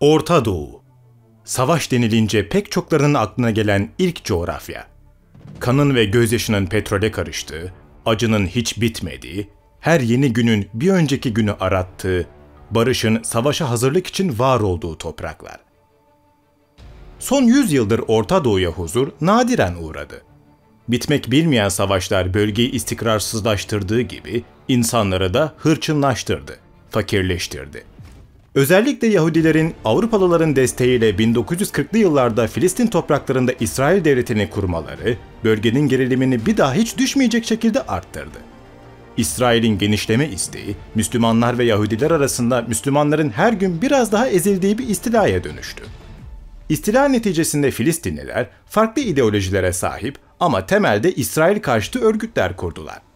Orta Doğu. Savaş denilince pek çoklarının aklına gelen ilk coğrafya. Kanın ve gözyaşının petrole karıştığı, acının hiç bitmediği, her yeni günün bir önceki günü arattığı, barışın savaşa hazırlık için var olduğu topraklar. Son 100 yıldır Orta Doğu'ya huzur nadiren uğradı. Bitmek bilmeyen savaşlar bölgeyi istikrarsızlaştırdığı gibi insanları da hırçınlaştırdı, fakirleştirdi. Özellikle Yahudilerin Avrupalıların desteğiyle 1940'lı yıllarda Filistin topraklarında İsrail devletini kurmaları, bölgenin gerilimini bir daha hiç düşmeyecek şekilde arttırdı. İsrail'in genişleme isteği, Müslümanlar ve Yahudiler arasında Müslümanların her gün biraz daha ezildiği bir istilaya dönüştü. İstila neticesinde Filistinliler farklı ideolojilere sahip ama temelde İsrail karşıtı örgütler kurdular.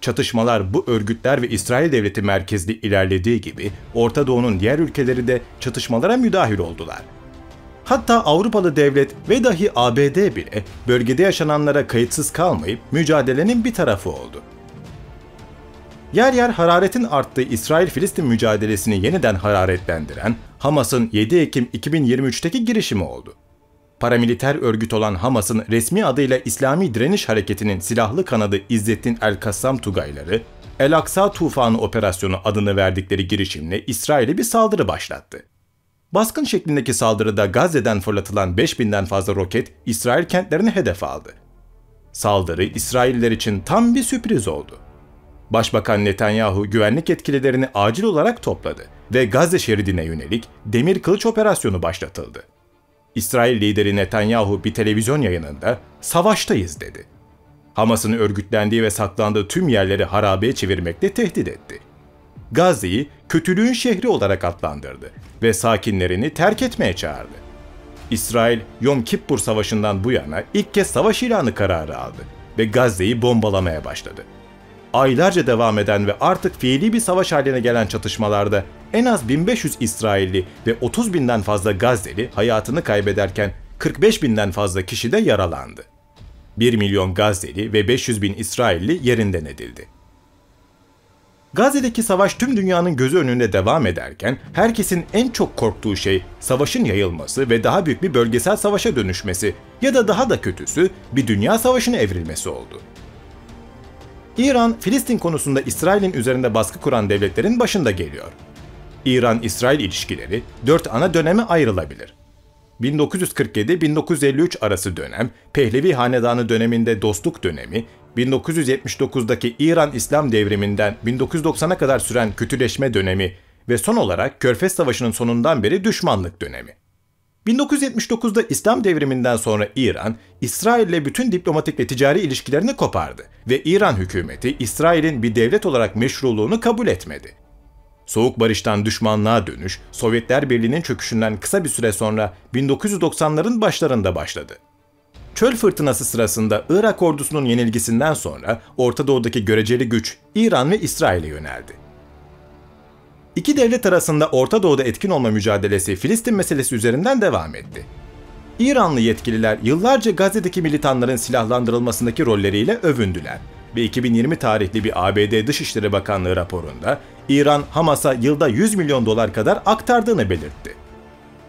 Çatışmalar bu örgütler ve İsrail devleti merkezli ilerlediği gibi Orta Doğu'nun diğer ülkeleri de çatışmalara müdahil oldular. Hatta Avrupalı devlet ve dahi ABD bile bölgede yaşananlara kayıtsız kalmayıp mücadelenin bir tarafı oldu. Yer yer hararetin arttığı İsrail-Filistin mücadelesini yeniden hararetlendiren Hamas'ın 7 Ekim 2023'teki girişimi oldu. Paramiliter örgüt olan Hamas'ın resmi adıyla İslami Direniş Hareketi'nin silahlı kanadı İzzettin El-Kassam Tugayları, El-Aksa Tufanı Operasyonu adını verdikleri girişimle İsrail'e bir saldırı başlattı. Baskın şeklindeki saldırıda Gazze'den fırlatılan 5000'den fazla roket İsrail kentlerini hedef aldı. Saldırı İsrailler için tam bir sürpriz oldu. Başbakan Netanyahu güvenlik yetkililerini acil olarak topladı ve Gazze şeridine yönelik demir kılıç operasyonu başlatıldı. İsrail lideri Netanyahu bir televizyon yayınında savaştayız dedi. Hamas'ın örgütlendiği ve saklandığı tüm yerleri harabeye çevirmekle tehdit etti. Gazze'yi kötülüğün şehri olarak adlandırdı ve sakinlerini terk etmeye çağırdı. İsrail, Yom Kippur Savaşı'ndan bu yana ilk kez savaş ilanı kararı aldı ve Gazze'yi bombalamaya başladı aylarca devam eden ve artık fiili bir savaş haline gelen çatışmalarda en az 1500 İsrailli ve 30 binden fazla Gazze'li hayatını kaybederken 45 binden fazla kişi de yaralandı. 1 milyon Gazze'li ve 500 bin İsrailli yerinden edildi. Gazze'deki savaş tüm dünyanın gözü önünde devam ederken herkesin en çok korktuğu şey savaşın yayılması ve daha büyük bir bölgesel savaşa dönüşmesi ya da daha da kötüsü bir dünya savaşına evrilmesi oldu. İran, Filistin konusunda İsrail'in üzerinde baskı kuran devletlerin başında geliyor. İran-İsrail ilişkileri dört ana döneme ayrılabilir. 1947-1953 arası dönem, Pehlevi Hanedanı döneminde dostluk dönemi, 1979'daki İran İslam devriminden 1990'a kadar süren kötüleşme dönemi ve son olarak Körfez Savaşı'nın sonundan beri düşmanlık dönemi. 1979'da İslam devriminden sonra İran, İsrail'le bütün diplomatik ve ticari ilişkilerini kopardı ve İran hükümeti İsrail'in bir devlet olarak meşruluğunu kabul etmedi. Soğuk barıştan düşmanlığa dönüş, Sovyetler Birliği'nin çöküşünden kısa bir süre sonra 1990'ların başlarında başladı. Çöl fırtınası sırasında Irak ordusunun yenilgisinden sonra Orta Doğu'daki göreceli güç İran ve İsrail'e yöneldi. İki devlet arasında Orta Doğu'da etkin olma mücadelesi Filistin meselesi üzerinden devam etti. İranlı yetkililer yıllarca Gazze'deki militanların silahlandırılmasındaki rolleriyle övündüler ve 2020 tarihli bir ABD Dışişleri Bakanlığı raporunda İran Hamas'a yılda 100 milyon dolar kadar aktardığını belirtti.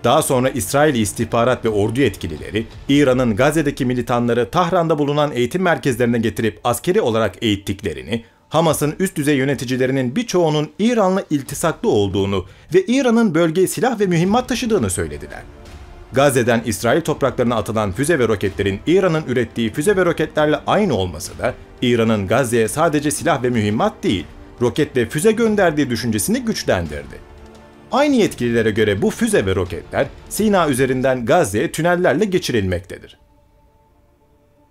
Daha sonra İsrail istihbarat ve ordu yetkilileri İran'ın Gazze'deki militanları Tahran'da bulunan eğitim merkezlerine getirip askeri olarak eğittiklerini, Hamas'ın üst düzey yöneticilerinin birçoğunun İran'la iltisaklı olduğunu ve İran'ın bölgeye silah ve mühimmat taşıdığını söylediler. Gazze'den İsrail topraklarına atılan füze ve roketlerin İran'ın ürettiği füze ve roketlerle aynı olması da İran'ın Gazze'ye sadece silah ve mühimmat değil, roket ve füze gönderdiği düşüncesini güçlendirdi. Aynı yetkililere göre bu füze ve roketler Sina üzerinden Gazze'ye tünellerle geçirilmektedir.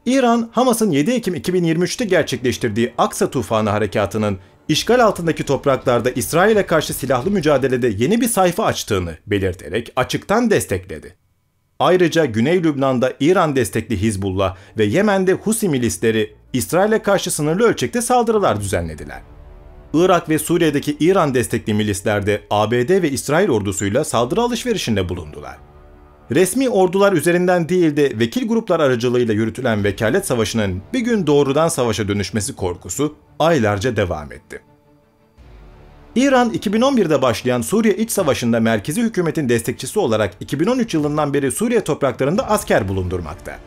İran, Hamas'ın 7 Ekim 2023'te gerçekleştirdiği Aksa Tufanı harekatının işgal altındaki topraklarda İsrail'e karşı silahlı mücadelede yeni bir sayfa açtığını belirterek açıktan destekledi. Ayrıca Güney Lübnan'da İran destekli Hizbullah ve Yemen'de Husi milisleri İsrail'e karşı sınırlı ölçekte saldırılar düzenlediler. Irak ve Suriye'deki İran destekli milisler de ABD ve İsrail ordusuyla saldırı alışverişinde bulundular. Resmi ordular üzerinden değil de vekil gruplar aracılığıyla yürütülen vekalet savaşının bir gün doğrudan savaşa dönüşmesi korkusu aylarca devam etti. İran 2011'de başlayan Suriye İç Savaşı'nda merkezi hükümetin destekçisi olarak 2013 yılından beri Suriye topraklarında asker bulundurmakta.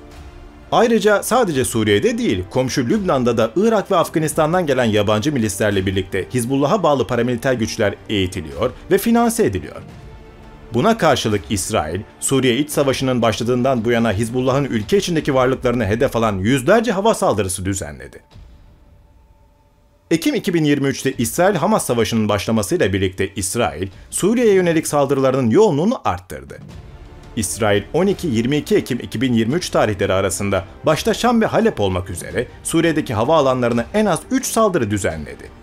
Ayrıca sadece Suriye'de değil, komşu Lübnan'da da Irak ve Afganistan'dan gelen yabancı milislerle birlikte Hizbullah'a bağlı paramiliter güçler eğitiliyor ve finanse ediliyor. Buna karşılık İsrail, Suriye İç Savaşı'nın başladığından bu yana Hizbullah'ın ülke içindeki varlıklarını hedef alan yüzlerce hava saldırısı düzenledi. Ekim 2023'te İsrail-Hamas savaşının başlamasıyla birlikte İsrail, Suriye'ye yönelik saldırılarının yoğunluğunu arttırdı. İsrail 12-22 Ekim 2023 tarihleri arasında başta Şam ve Halep olmak üzere Suriye'deki hava alanlarına en az 3 saldırı düzenledi.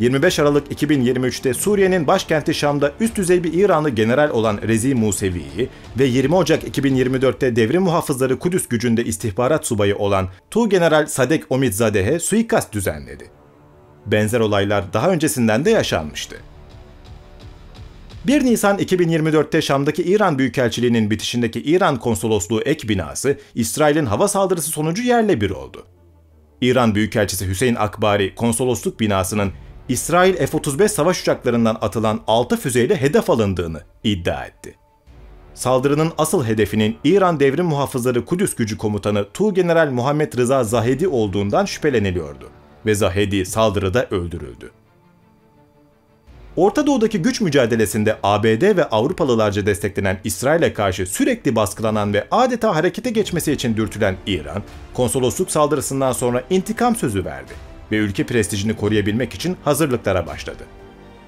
25 Aralık 2023'te Suriye'nin başkenti Şam'da üst düzey bir İranlı general olan Rezi Musevi'yi ve 20 Ocak 2024'te devrim muhafızları Kudüs gücünde istihbarat subayı olan Tu General Sadek Omidzadehe suikast düzenledi. Benzer olaylar daha öncesinden de yaşanmıştı. 1 Nisan 2024'te Şam'daki İran Büyükelçiliği'nin bitişindeki İran Konsolosluğu ek binası İsrail'in hava saldırısı sonucu yerle bir oldu. İran Büyükelçisi Hüseyin Akbari konsolosluk binasının İsrail F-35 savaş uçaklarından atılan 6 füzeyle hedef alındığını iddia etti. Saldırının asıl hedefinin İran Devrim Muhafızları Kudüs Gücü Komutanı Tuğgeneral Muhammed Rıza Zahedi olduğundan şüpheleniliyordu ve Zahedi saldırıda öldürüldü. Orta Doğu'daki güç mücadelesinde ABD ve Avrupalılarca desteklenen İsrail'e karşı sürekli baskılanan ve adeta harekete geçmesi için dürtülen İran, konsolosluk saldırısından sonra intikam sözü verdi ve ülke prestijini koruyabilmek için hazırlıklara başladı.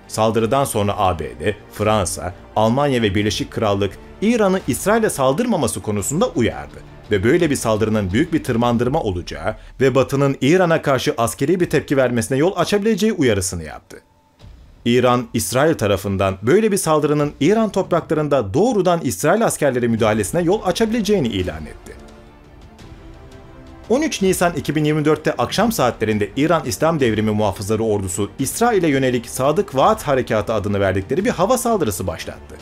Saldırıdan sonra ABD, Fransa, Almanya ve Birleşik Krallık İran'ı İsrail'e saldırmaması konusunda uyardı ve böyle bir saldırının büyük bir tırmandırma olacağı ve Batı'nın İran'a karşı askeri bir tepki vermesine yol açabileceği uyarısını yaptı. İran, İsrail tarafından böyle bir saldırının İran topraklarında doğrudan İsrail askerleri müdahalesine yol açabileceğini ilan etti. 13 Nisan 2024'te akşam saatlerinde İran İslam Devrimi Muhafızları Ordusu İsrail'e yönelik Sadık Vaat Harekatı adını verdikleri bir hava saldırısı başlattı.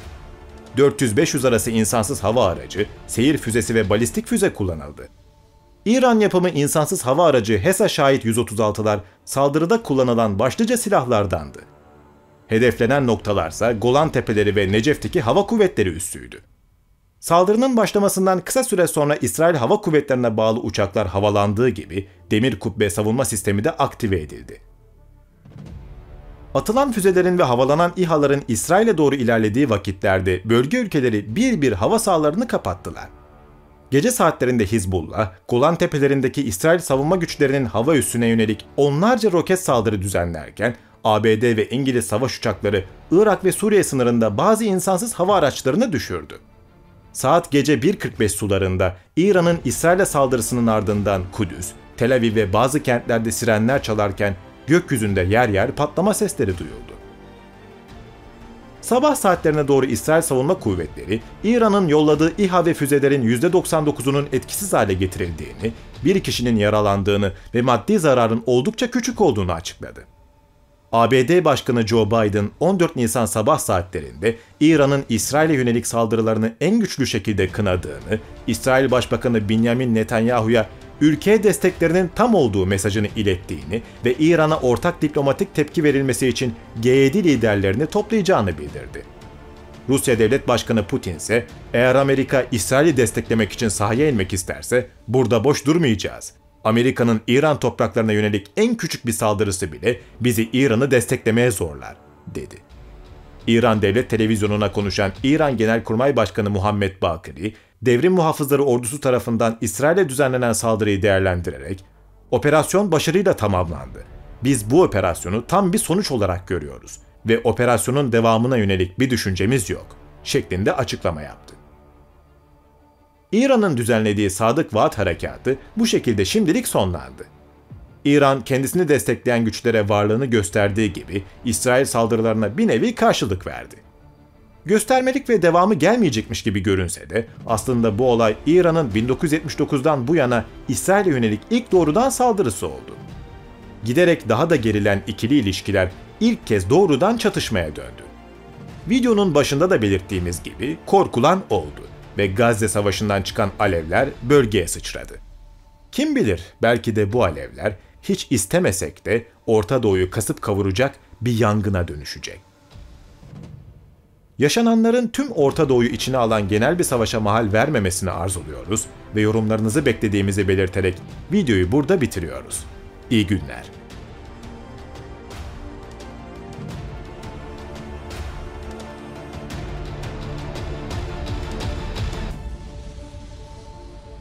400-500 arası insansız hava aracı, seyir füzesi ve balistik füze kullanıldı. İran yapımı insansız hava aracı HESA şahit 136'lar saldırıda kullanılan başlıca silahlardandı. Hedeflenen noktalarsa Golan Tepeleri ve Necef'teki hava kuvvetleri üssüydü. Saldırının başlamasından kısa süre sonra İsrail Hava Kuvvetlerine bağlı uçaklar havalandığı gibi demir kubbe savunma sistemi de aktive edildi. Atılan füzelerin ve havalanan İHA'ların İsrail'e doğru ilerlediği vakitlerde bölge ülkeleri bir bir hava sahalarını kapattılar. Gece saatlerinde Hizbullah, Golan Tepelerindeki İsrail savunma güçlerinin hava üssüne yönelik onlarca roket saldırı düzenlerken ABD ve İngiliz savaş uçakları Irak ve Suriye sınırında bazı insansız hava araçlarını düşürdü. Saat gece 1.45 sularında İran'ın İsrail'e saldırısının ardından Kudüs, Tel Aviv ve bazı kentlerde sirenler çalarken gökyüzünde yer yer patlama sesleri duyuldu. Sabah saatlerine doğru İsrail Savunma Kuvvetleri, İran'ın yolladığı İHA ve füzelerin %99'unun etkisiz hale getirildiğini, bir kişinin yaralandığını ve maddi zararın oldukça küçük olduğunu açıkladı. ABD Başkanı Joe Biden 14 Nisan sabah saatlerinde İran'ın İsrail'e yönelik saldırılarını en güçlü şekilde kınadığını, İsrail Başbakanı Benjamin Netanyahu'ya ülkeye desteklerinin tam olduğu mesajını ilettiğini ve İran'a ortak diplomatik tepki verilmesi için G7 liderlerini toplayacağını bildirdi. Rusya Devlet Başkanı Putin ise eğer Amerika İsrail'i desteklemek için sahaya inmek isterse burada boş durmayacağız. Amerika'nın İran topraklarına yönelik en küçük bir saldırısı bile bizi İran'ı desteklemeye zorlar, dedi. İran Devlet Televizyonu'na konuşan İran Genelkurmay Başkanı Muhammed Bakiri, devrim muhafızları ordusu tarafından İsrail'e düzenlenen saldırıyı değerlendirerek, operasyon başarıyla tamamlandı. Biz bu operasyonu tam bir sonuç olarak görüyoruz ve operasyonun devamına yönelik bir düşüncemiz yok, şeklinde açıklama yaptı. İran'ın düzenlediği Sadık Vaat Harekatı bu şekilde şimdilik sonlandı. İran kendisini destekleyen güçlere varlığını gösterdiği gibi İsrail saldırılarına bir nevi karşılık verdi. Göstermelik ve devamı gelmeyecekmiş gibi görünse de aslında bu olay İran'ın 1979'dan bu yana İsrail'e yönelik ilk doğrudan saldırısı oldu. Giderek daha da gerilen ikili ilişkiler ilk kez doğrudan çatışmaya döndü. Videonun başında da belirttiğimiz gibi korkulan oldu ve Gazze Savaşı'ndan çıkan alevler bölgeye sıçradı. Kim bilir belki de bu alevler hiç istemesek de Orta Doğu'yu kasıp kavuracak bir yangına dönüşecek. Yaşananların tüm Orta Doğu'yu içine alan genel bir savaşa mahal vermemesini arzuluyoruz ve yorumlarınızı beklediğimizi belirterek videoyu burada bitiriyoruz. İyi günler.